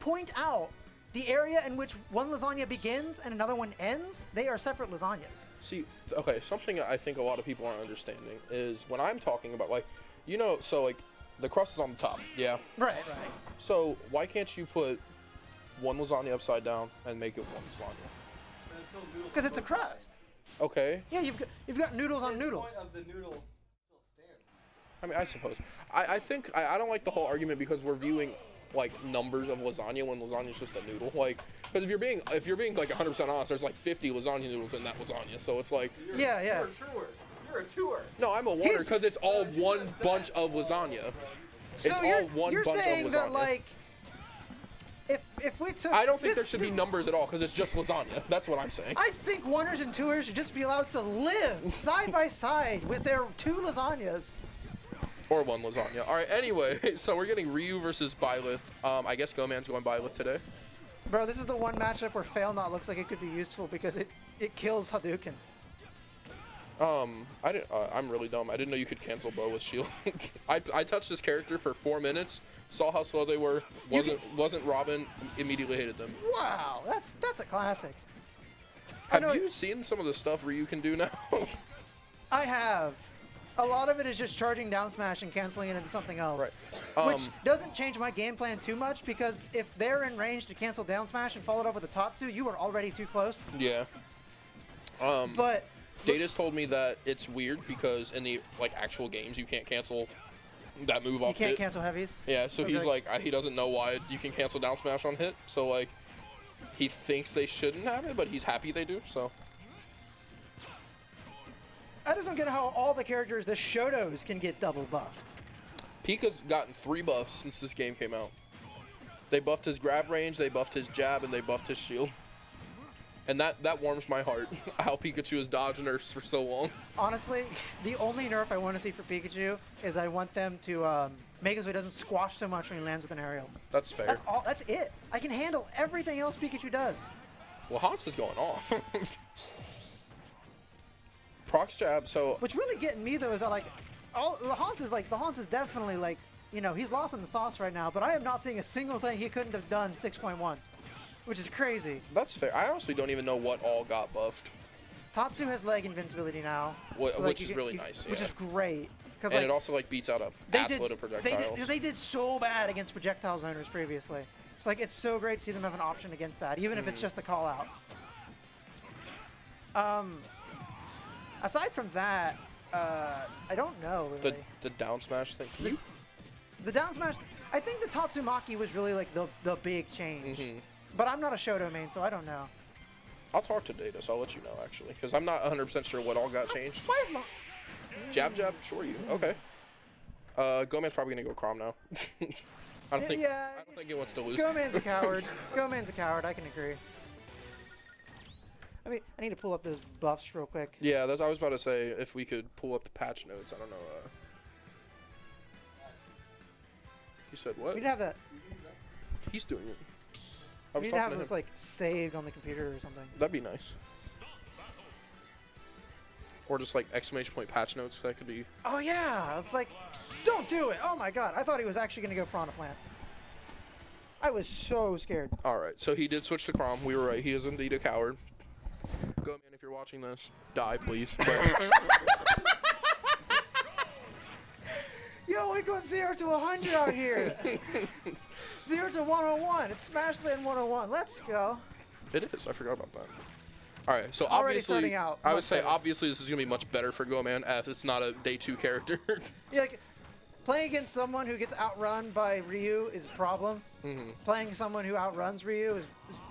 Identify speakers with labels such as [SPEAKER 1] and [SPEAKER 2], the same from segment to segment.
[SPEAKER 1] point out the area in which one lasagna begins and another one ends, they are separate lasagnas.
[SPEAKER 2] See, okay, something I think a lot of people aren't understanding is when I'm talking about like, you know, so like the crust is on the top, yeah.
[SPEAKER 1] Right, right.
[SPEAKER 2] So why can't you put one lasagna upside down and make it one lasagna?
[SPEAKER 1] Because it's a crust.
[SPEAKER 2] Okay,
[SPEAKER 1] Yeah, you've got, you've got noodles on
[SPEAKER 3] His
[SPEAKER 1] noodles.
[SPEAKER 3] point of the noodles still stands.
[SPEAKER 2] I mean I suppose I, I think I, I don't like the whole argument because we're viewing like numbers of lasagna when lasagna is just a noodle. Like, because if you're being if you're being like 100 percent honest, there's like 50 lasagna noodles in that lasagna. So it's like,
[SPEAKER 3] You're,
[SPEAKER 1] Yeah, yeah.
[SPEAKER 3] You're a tour. You're a tour.
[SPEAKER 2] no, I'm a wonder because it's all one bunch of lasagna.
[SPEAKER 1] So
[SPEAKER 2] it's
[SPEAKER 1] you're,
[SPEAKER 2] all one
[SPEAKER 1] you're
[SPEAKER 2] bunch
[SPEAKER 1] saying
[SPEAKER 2] of
[SPEAKER 1] that like, if if we took,
[SPEAKER 2] I don't think
[SPEAKER 1] this-
[SPEAKER 2] there should be numbers at all because it's just lasagna. That's what I'm saying.
[SPEAKER 1] I think oneers and twos should just be allowed to live side by side with their two lasagnas.
[SPEAKER 2] Or one lasagna. All right. Anyway, so we're getting Ryu versus Byleth. Um, I guess Goman's going Byleth today.
[SPEAKER 1] Bro, this is the one matchup where Failnaught looks like it could be useful because it it kills Hadoukens.
[SPEAKER 2] Um, I didn't. Uh, I'm really dumb. I didn't know you could cancel bow with shield. I, I touched this character for four minutes. Saw how slow they were. Wasn't wasn't Robin. Immediately hated them.
[SPEAKER 1] Wow, that's that's a classic. I
[SPEAKER 2] Have
[SPEAKER 1] know-
[SPEAKER 2] you seen some of the stuff Ryu can do now?
[SPEAKER 1] I have. A lot of it is just charging down smash and canceling it into something else.
[SPEAKER 2] Right.
[SPEAKER 1] Which
[SPEAKER 2] Um,
[SPEAKER 1] doesn't change my game plan too much because if they're in range to cancel down smash and follow it up with a Tatsu, you are already too close.
[SPEAKER 2] yeah. Um,
[SPEAKER 1] But
[SPEAKER 2] Data's told me that it's weird because in the like actual games you can't cancel that move off.
[SPEAKER 1] you can't
[SPEAKER 2] hit.
[SPEAKER 1] cancel heavies.
[SPEAKER 2] Yeah, so he's like he doesn't know why you can cancel down smash on hit. So like he thinks they shouldn't have it, but he's happy they do. So
[SPEAKER 1] I just don't get how all the characters, the Shotos, can get double buffed.
[SPEAKER 2] Pika's gotten three buffs since this game came out. They buffed his grab range, they buffed his jab, and they buffed his shield. And that that warms my heart. How Pikachu has dodge nerfs for so long.
[SPEAKER 1] Honestly, the only nerf I want to see for Pikachu is I want them to um, make it so he doesn't squash so much when he lands with an aerial.
[SPEAKER 2] That's fair.
[SPEAKER 1] That's all. That's it. I can handle everything else Pikachu does.
[SPEAKER 2] well, Hans is going off. Prox jab. So
[SPEAKER 1] What's really getting me though is that like, all the Hans is like the Hans is definitely like, you know, he's lost in the sauce right now. But I am not seeing a single thing he couldn't have done 6.1, which is crazy.
[SPEAKER 2] that's fair. I honestly don't even know what all got buffed.
[SPEAKER 1] Tatsu has leg invincibility now,
[SPEAKER 2] Wh-
[SPEAKER 1] like,
[SPEAKER 2] which is really nice,
[SPEAKER 1] Which is great because
[SPEAKER 2] And
[SPEAKER 1] like
[SPEAKER 2] it also like beats out a
[SPEAKER 1] they did,
[SPEAKER 2] load of
[SPEAKER 1] they
[SPEAKER 2] projectiles.
[SPEAKER 1] did they did so bad against projectile zoners previously. It's like it's so great to see them have an option against that, even if
[SPEAKER 2] Mm.
[SPEAKER 1] it's just a call out. Um, aside from that, uh, I don't know
[SPEAKER 2] the
[SPEAKER 1] really.
[SPEAKER 2] the the down smash thing. You?
[SPEAKER 1] The down smash, I think the Tatsumaki was really like the the big change.
[SPEAKER 2] Mhm.
[SPEAKER 1] But I'm not a Shoto main, so I don't know.
[SPEAKER 2] I'll talk to Data, so I'll let you know actually, because I'm not 100% sure what all got changed.
[SPEAKER 1] Why is not?
[SPEAKER 2] Jab, jab, sure you. Okay. Uh, Goman's probably gonna go Chrom now. I don't think.
[SPEAKER 1] Yeah,
[SPEAKER 2] I don't think he wants to lose.
[SPEAKER 1] Go-Man's a coward. Go-Man's a coward. I can agree. I mean, I need to pull up those buffs real quick.
[SPEAKER 2] Yeah, that's. I was about to say if we could pull up the patch notes. I don't know. Uh, you said what?
[SPEAKER 1] We need to have that.
[SPEAKER 2] He's doing it. I was
[SPEAKER 1] need to have this like saved on the computer or something.
[SPEAKER 2] That'd be nice. Or just like exclamation point patch notes. That could be.
[SPEAKER 1] Oh yeah, it's like, don't do it. Oh my god, I thought he was actually gonna go Piranha Plant. I was so scared.
[SPEAKER 2] All right. So he did switch to Chrom. We were right. He is indeed a coward. Go man, if you're watching this, die please.
[SPEAKER 1] Yo, we're going zero to 100 out here. zero to 101. It's Smashland 101. Let's go.
[SPEAKER 2] It is. I forgot about that. All right. So
[SPEAKER 1] Already
[SPEAKER 2] obviously,
[SPEAKER 1] out
[SPEAKER 2] I would say
[SPEAKER 1] better.
[SPEAKER 2] obviously this is gonna be much better for Goman as it's not a day two character.
[SPEAKER 1] Yeah, like, playing against someone who gets outrun by Ryu is a problem.
[SPEAKER 2] Mm-hmm.
[SPEAKER 1] Playing someone who outruns Ryu is,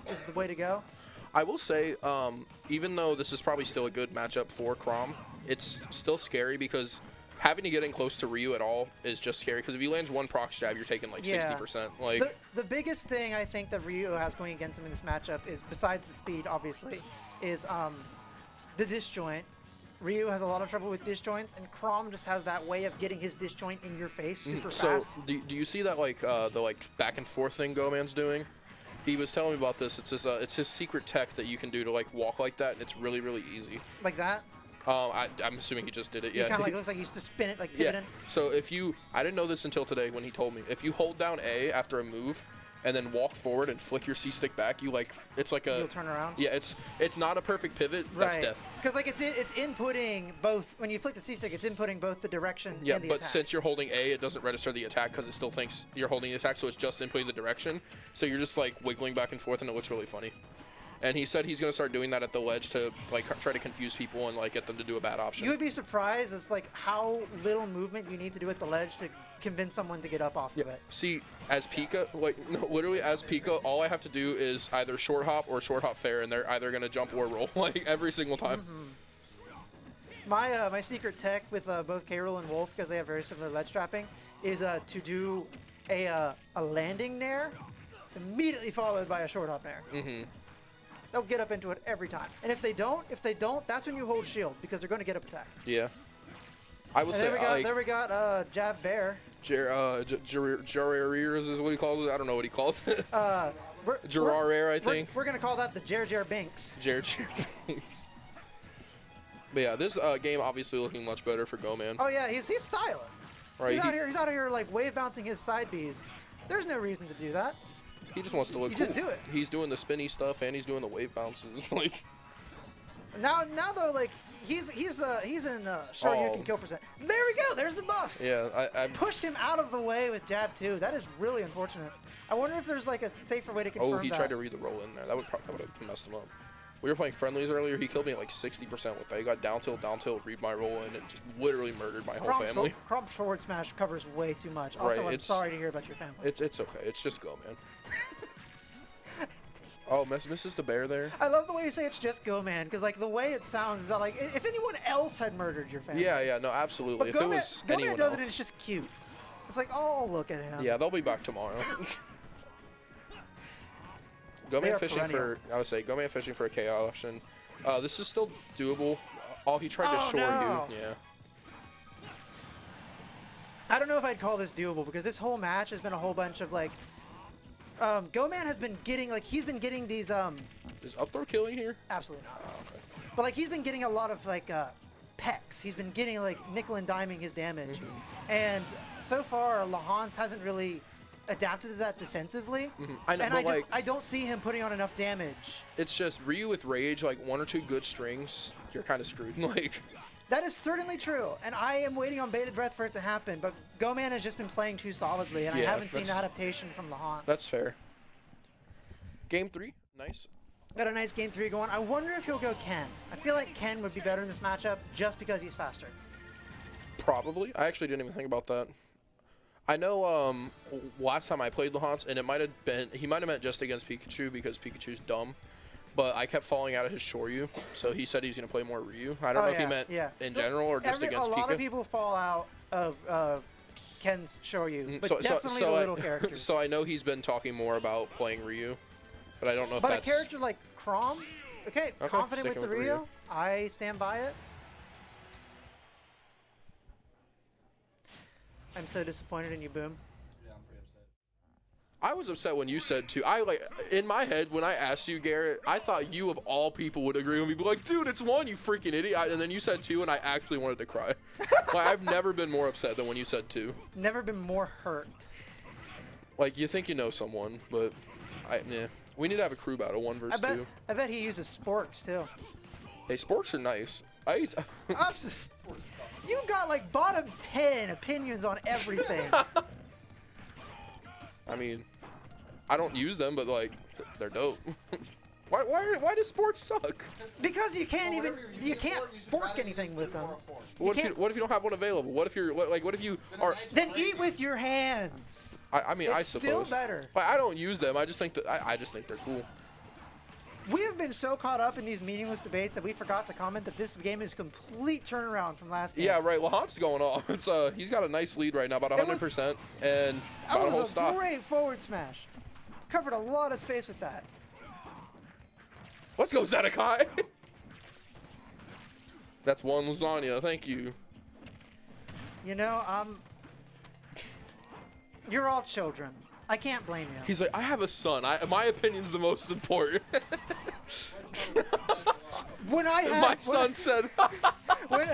[SPEAKER 1] is, is the way to go.
[SPEAKER 2] I will say, um, even though this is probably still a good matchup for Chrom, it's still scary because having to get in close to Ryu at all is just scary. Because if he lands one prox jab, you're taking like
[SPEAKER 1] Yeah.
[SPEAKER 2] 60%. Like,
[SPEAKER 1] The, the biggest thing I think that Ryu has going against him in this matchup is, besides the speed, obviously, is um, the disjoint. Ryu has a lot of trouble with disjoints, and Chrom just has that way of getting his disjoint in your face super
[SPEAKER 2] Mm, so
[SPEAKER 1] fast.
[SPEAKER 2] do, do you see that like uh, the like back and forth thing Goman's doing? He was telling me about this. It's his uh, it's his secret tech that you can do to like walk like that, and it's really really easy.
[SPEAKER 1] Like that.
[SPEAKER 2] Um, I, I'm assuming he just did it.
[SPEAKER 1] He
[SPEAKER 2] Yeah.
[SPEAKER 1] kind of like looks like he used to spin it, like pivoting. Yeah.
[SPEAKER 2] So if you, I didn't know this until today when he told me. If you hold down A after a move, and then walk forward and flick your C stick back, you like it's like a
[SPEAKER 1] You'll turn around.
[SPEAKER 2] yeah, it's it's not a perfect pivot. That's
[SPEAKER 1] right.
[SPEAKER 2] death.
[SPEAKER 1] Because like it's in, it's inputting both when you flick the C stick, it's inputting both the direction
[SPEAKER 2] Yeah,
[SPEAKER 1] and the
[SPEAKER 2] but
[SPEAKER 1] attack.
[SPEAKER 2] since you're holding A, it doesn't register the attack because it still thinks you're holding the attack, so it's just inputting the direction. So you're just like wiggling back and forth, and it looks really funny. And he said he's gonna start doing that at the ledge to like try to confuse people and like get them to do a bad option.
[SPEAKER 1] you would be surprised as like how little movement you need to do at the ledge to convince someone to get up off of it.
[SPEAKER 2] See, as Pika, like no, literally as Pika, all I have to do is either short hop or short hop fair, and they're either gonna jump or roll like every single time.
[SPEAKER 1] My uh, my secret tech with uh, both K. Rool and Wolf, because they have very similar ledge trapping, is uh, to do a uh, a landing nair, immediately followed by a short hop nair.
[SPEAKER 2] Mm-hmm.
[SPEAKER 1] They'll get up into it every time. And if they don't, if they don't, that's when you hold shield because they're going to get up attack.
[SPEAKER 2] Yeah. I will
[SPEAKER 1] And
[SPEAKER 2] say,
[SPEAKER 1] there we got
[SPEAKER 2] like,
[SPEAKER 1] there we got uh, jab bear.
[SPEAKER 2] Jer- uh, J- Jer- is what he calls it. I don't know what he calls it.
[SPEAKER 1] Uh,
[SPEAKER 2] Gerard
[SPEAKER 1] we're-
[SPEAKER 2] Air, I
[SPEAKER 1] we're-
[SPEAKER 2] think.
[SPEAKER 1] We're, gonna call that the Jer Jer Binks.
[SPEAKER 2] Jared Banks. But yeah, this uh, game obviously looking much better for Go Man.
[SPEAKER 1] Oh yeah, he's he's styling.
[SPEAKER 2] right?
[SPEAKER 1] he's
[SPEAKER 2] He,
[SPEAKER 1] out here. He's out here like wave bouncing his side Bs. There's no reason to do that.
[SPEAKER 2] he just wants to look
[SPEAKER 1] you just do it.
[SPEAKER 2] He's doing the spinny stuff and he's doing the wave bounces. like,
[SPEAKER 1] Now now though, like he's he's uh he's in uh, Shoryuken
[SPEAKER 2] Oh.
[SPEAKER 1] You can kill percent. There we go. There's the buffs.
[SPEAKER 2] yeah, I, I
[SPEAKER 1] Pushed him out of the way with jab two. That is really unfortunate. I wonder if there's like a safer way to confirm
[SPEAKER 2] oh, he
[SPEAKER 1] that.
[SPEAKER 2] tried to read the roll in there. That would probably would have messed him up. We were playing friendlies earlier. He killed me at like 60% with that. He got down tilt, down tilt, read my roll in, and just literally murdered my whole
[SPEAKER 1] Chrom's,
[SPEAKER 2] family.
[SPEAKER 1] Chrom's forward smash covers way too much. Also,
[SPEAKER 2] Right,
[SPEAKER 1] I'm sorry to hear about your family.
[SPEAKER 2] It's it's okay. It's just go, man. oh, miss, misses the bear there.
[SPEAKER 1] I love the way you say it's just go man, because like the way it sounds is that like if anyone else had murdered your family.
[SPEAKER 2] Yeah, yeah, no, absolutely.
[SPEAKER 1] But
[SPEAKER 2] if
[SPEAKER 1] go
[SPEAKER 2] it
[SPEAKER 1] man,
[SPEAKER 2] was
[SPEAKER 1] go man does
[SPEAKER 2] else,
[SPEAKER 1] it it's just cute. It's like, oh look at him.
[SPEAKER 2] yeah, they'll be back tomorrow. go man fishing
[SPEAKER 1] perennial.
[SPEAKER 2] for I would say go man fishing for a KO option. Uh, this is still doable. All he tried to
[SPEAKER 1] Oh,
[SPEAKER 2] shore
[SPEAKER 1] no.
[SPEAKER 2] you. Yeah.
[SPEAKER 1] I don't know if I'd call this doable because this whole match has been a whole bunch of like. Um, Go Man has been getting like he's been getting these um
[SPEAKER 2] Is up throw killing here?
[SPEAKER 1] absolutely not,
[SPEAKER 2] Oh, okay.
[SPEAKER 1] but like he's been getting a lot of like uh, pecs. He's been getting like nickel and diming his damage,
[SPEAKER 2] Mm-hmm.
[SPEAKER 1] and so far Lehaunts hasn't really adapted to that defensively.
[SPEAKER 2] Mm-hmm. I know,
[SPEAKER 1] and I just
[SPEAKER 2] like-
[SPEAKER 1] I don't see him putting on enough damage.
[SPEAKER 2] It's just Ryu with rage, like one or two good strings, you're kind of screwed. Like,
[SPEAKER 1] That is certainly true, and I am waiting on bated breath for it to happen. But Goman has just been playing too solidly, and I haven't seen
[SPEAKER 2] that's-
[SPEAKER 1] adaptation from Lehaunts.
[SPEAKER 2] that's fair. Game three, nice.
[SPEAKER 1] Got a nice game three going. I wonder if he'll go Ken. I feel like Ken would be better in this matchup just because he's faster.
[SPEAKER 2] Probably. I actually didn't even think about that. I know um, last time I played Lehaunts, and it might have been he might have meant just against Pikachu because Pikachu's dumb. But I kept falling out of his Shoryu, so he said he's gonna play more Ryu. I don't
[SPEAKER 1] Oh,
[SPEAKER 2] know if he meant
[SPEAKER 1] yeah.
[SPEAKER 2] in general or just
[SPEAKER 1] Every,
[SPEAKER 2] against
[SPEAKER 1] a lot
[SPEAKER 2] Pika.
[SPEAKER 1] of people fall out of uh, Ken's Shoryu,
[SPEAKER 2] Mm,
[SPEAKER 1] but
[SPEAKER 2] so, so,
[SPEAKER 1] definitely
[SPEAKER 2] so
[SPEAKER 1] the
[SPEAKER 2] I,
[SPEAKER 1] little characters.
[SPEAKER 2] so I know he's been talking more about playing Ryu, but I don't know if
[SPEAKER 1] but a character like Chrom, okay,
[SPEAKER 2] Okay,
[SPEAKER 1] confident with the
[SPEAKER 2] with
[SPEAKER 1] Ryu,
[SPEAKER 2] Ryu.
[SPEAKER 1] I stand by it. I'm so disappointed in you, Boom.
[SPEAKER 3] Yeah, I'm pretty upset.
[SPEAKER 2] I was upset when you said two. I like in my head when I asked you, Garrett. I thought you of all people would agree with me, be like, "Dude, it's one, you freaking idiot!" I, and then you said two, and I actually wanted to cry. like I've never been more upset than when you said two.
[SPEAKER 1] Never been more hurt.
[SPEAKER 2] Like you think you know someone, but I yeah. We need to have a crew battle, one
[SPEAKER 1] I
[SPEAKER 2] versus
[SPEAKER 1] bet.
[SPEAKER 2] two.
[SPEAKER 1] I bet he uses sporks too.
[SPEAKER 2] Hey, sports are nice. I
[SPEAKER 1] you got like bottom ten opinions on everything.
[SPEAKER 2] I mean, I don't use them, but like they're dope. why why why does sports suck?
[SPEAKER 1] because you can't
[SPEAKER 3] Well,
[SPEAKER 1] even
[SPEAKER 3] you're
[SPEAKER 1] you
[SPEAKER 3] using it
[SPEAKER 1] can't
[SPEAKER 3] for, you should
[SPEAKER 1] fork anything with them.
[SPEAKER 3] for a fork.
[SPEAKER 1] You
[SPEAKER 2] What if you what if you don't have one available? What if you're what, like what if you
[SPEAKER 3] Then
[SPEAKER 2] are?
[SPEAKER 1] Then
[SPEAKER 3] great.
[SPEAKER 1] eat with your hands.
[SPEAKER 2] I, I mean, I suppose.
[SPEAKER 1] still better.
[SPEAKER 2] But I don't use them. I just think that I, I just think they're cool.
[SPEAKER 1] We have been so caught up in these meaningless debates that we forgot to comment that this game is complete turnaround from last game.
[SPEAKER 2] Yeah, right. Lehaunts going off. It's uh, he's got a nice lead right now, about
[SPEAKER 1] It
[SPEAKER 2] 100
[SPEAKER 1] was-
[SPEAKER 2] percent, and
[SPEAKER 1] that
[SPEAKER 2] about a
[SPEAKER 1] was
[SPEAKER 2] whole
[SPEAKER 1] a
[SPEAKER 2] stop.
[SPEAKER 1] great forward smash. Covered a lot of space with that.
[SPEAKER 2] Let's go, Zedekai. That's one lasagna. Thank you.
[SPEAKER 1] You know, um, you're all children. I can't blame you.
[SPEAKER 2] He's like, I have a son. I, my opinion's the most important.
[SPEAKER 1] When I had
[SPEAKER 2] my
[SPEAKER 1] when-
[SPEAKER 2] son said,
[SPEAKER 1] when,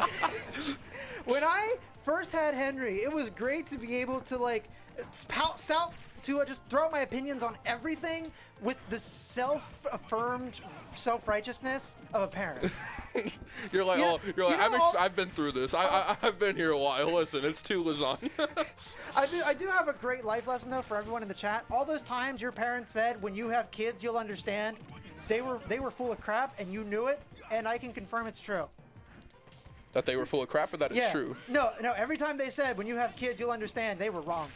[SPEAKER 1] when I first had Henry, it was great to be able to like spout, stout, to uh, just throw out my opinions on everything with the self-affirmed self-righteousness of a parent.
[SPEAKER 2] You're like,
[SPEAKER 1] You
[SPEAKER 2] oh, you're like,
[SPEAKER 1] you know
[SPEAKER 2] ex-
[SPEAKER 1] all-
[SPEAKER 2] I've been through this. I, I I've been here a while. Listen, it's two lasagnas.
[SPEAKER 1] I do, I do have a great life lesson though for everyone in the chat. All those times your parents said, "When you have kids, you'll understand," they were they were full of crap, and you knew it, and I can confirm it's true.
[SPEAKER 2] that they were full of crap, but that is
[SPEAKER 1] yeah.
[SPEAKER 2] true.
[SPEAKER 1] No, no. Every time they said, "When you have kids, you'll understand," they were wrong.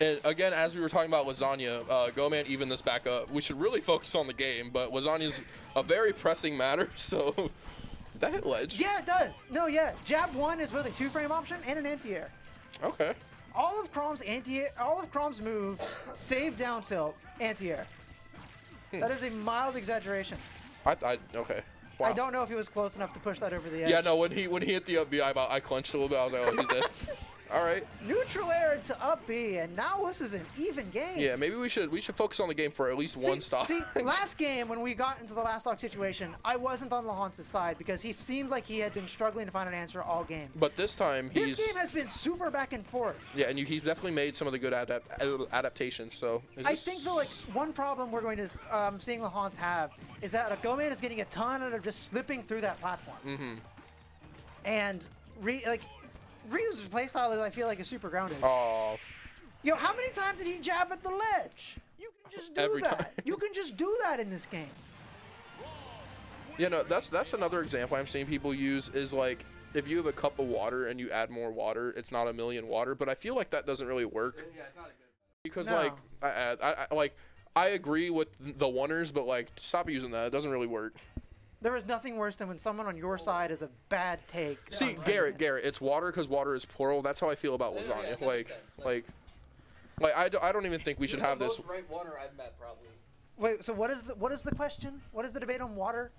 [SPEAKER 2] And again, as we were talking about lasagna, uh, Go Man, even this back up. We should really focus on the game, but lasagna's a very pressing matter. So, did that hit ledge?
[SPEAKER 1] Yeah, it does. No, yeah. Jab one is both a two-frame option and an anti-air.
[SPEAKER 2] Okay.
[SPEAKER 1] All of Chrom's anti, all of Chrom's moves save down tilt anti-air.
[SPEAKER 2] Hmm.
[SPEAKER 1] That is a mild exaggeration.
[SPEAKER 2] I, I okay. Wow.
[SPEAKER 1] I don't know if he was close enough to push that over the edge.
[SPEAKER 2] Yeah, no. When he when he hit the up B, I I clenched a little bit. I was like, oh, he's dead. All right.
[SPEAKER 1] Neutral air to up B, and now this is an even game.
[SPEAKER 2] Yeah, maybe we should we should focus on the game for at least
[SPEAKER 1] See,
[SPEAKER 2] one stop.
[SPEAKER 1] see, last game when we got into the last lock situation, I wasn't on Lehaunts's side because he seemed like he had been struggling to find an answer all game.
[SPEAKER 2] but this time
[SPEAKER 1] This game has been super back and forth.
[SPEAKER 2] yeah, and you, he's definitely made some of the good adapt, adaptations. So
[SPEAKER 1] I
[SPEAKER 2] this-
[SPEAKER 1] think though, like one problem we're going to um, seeing Lehaunts have is that a Go Man is getting a ton out of just slipping through that platform. Mm-hmm. And re, like Ryu's playstyle is, I feel like, is super grounded.
[SPEAKER 2] Oh,
[SPEAKER 1] Yo, how many times did he jab at the ledge? You can just do
[SPEAKER 2] Every
[SPEAKER 1] that.
[SPEAKER 2] time.
[SPEAKER 1] you can just do that in this game.
[SPEAKER 2] yeah, no, that's that's another example I'm seeing people use is like if you have a cup of water and you add more water, it's not a million water. But I feel like that doesn't really work
[SPEAKER 3] Yeah, it's not a good.
[SPEAKER 2] because
[SPEAKER 1] No.
[SPEAKER 2] like I, I, I like I agree with the oneers, but like stop using that. It doesn't really work.
[SPEAKER 1] There is nothing worse than when someone on your side is a bad take.
[SPEAKER 2] See,
[SPEAKER 1] on-
[SPEAKER 2] Garrett, Garrett, it's water because water is plural. That's how I feel about
[SPEAKER 3] Yeah, yeah,
[SPEAKER 2] lasagna.
[SPEAKER 3] that
[SPEAKER 2] like, like,
[SPEAKER 3] Like-
[SPEAKER 2] like I, do, I don't even think we should have
[SPEAKER 3] the
[SPEAKER 2] this.
[SPEAKER 3] most right oneer I've met probably.
[SPEAKER 1] Wait, so what is the what is the question? What is the debate on water?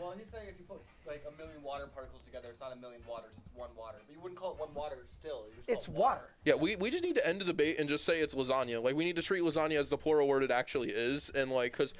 [SPEAKER 3] Well, he's saying if you put like a million water particles together, it's not a million waters. It's one water. But you wouldn't call it one water still. Just
[SPEAKER 1] It's
[SPEAKER 3] it
[SPEAKER 1] water.
[SPEAKER 2] Yeah, we, we just need to end the debate and just say it's lasagna. Like we need to treat lasagna as the plural word it actually is, and like because